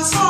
transform.